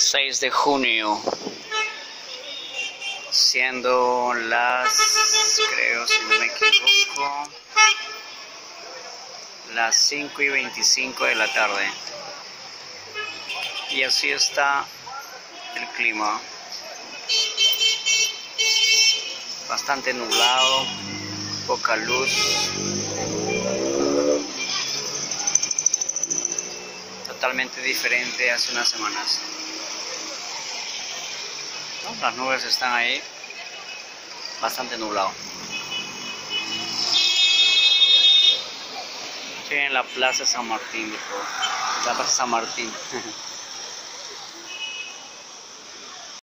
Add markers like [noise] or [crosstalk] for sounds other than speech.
6 de junio siendo las creo si no me equivoco las 5 y 25 de la tarde. Y así está el clima. Bastante nublado poca luz. Totalmente diferente hace unas semanas las nubes están ahí bastante nublado. Estoy en la plaza San Martín la plaza San Martín [laughs]